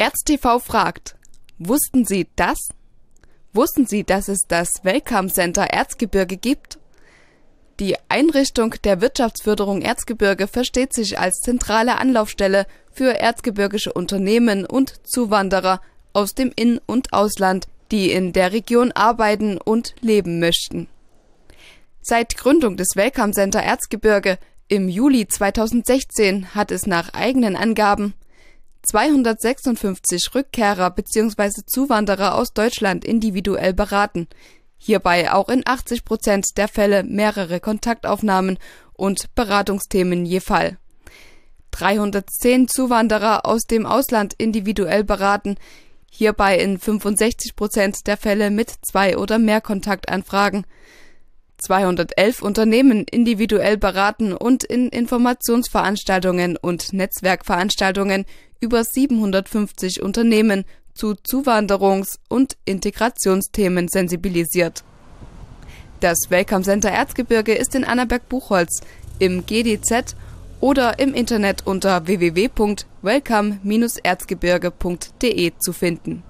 ErzTV fragt, wussten Sie das? Wussten Sie, dass es das Welcome Center Erzgebirge gibt? Die Einrichtung der Wirtschaftsförderung Erzgebirge versteht sich als zentrale Anlaufstelle für erzgebirgische Unternehmen und Zuwanderer aus dem In- und Ausland, die in der Region arbeiten und leben möchten. Seit Gründung des Welcome Center Erzgebirge im Juli 2016 hat es nach eigenen Angaben 256 Rückkehrer bzw. Zuwanderer aus Deutschland individuell beraten, hierbei auch in 80 Prozent der Fälle mehrere Kontaktaufnahmen und Beratungsthemen je Fall. 310 Zuwanderer aus dem Ausland individuell beraten, hierbei in 65 Prozent der Fälle mit zwei oder mehr Kontaktanfragen. 211 Unternehmen individuell beraten und in Informationsveranstaltungen und Netzwerkveranstaltungen über 750 Unternehmen zu Zuwanderungs- und Integrationsthemen sensibilisiert. Das Welcome Center Erzgebirge ist in Annaberg-Buchholz im GDZ oder im Internet unter www.welcome-erzgebirge.de zu finden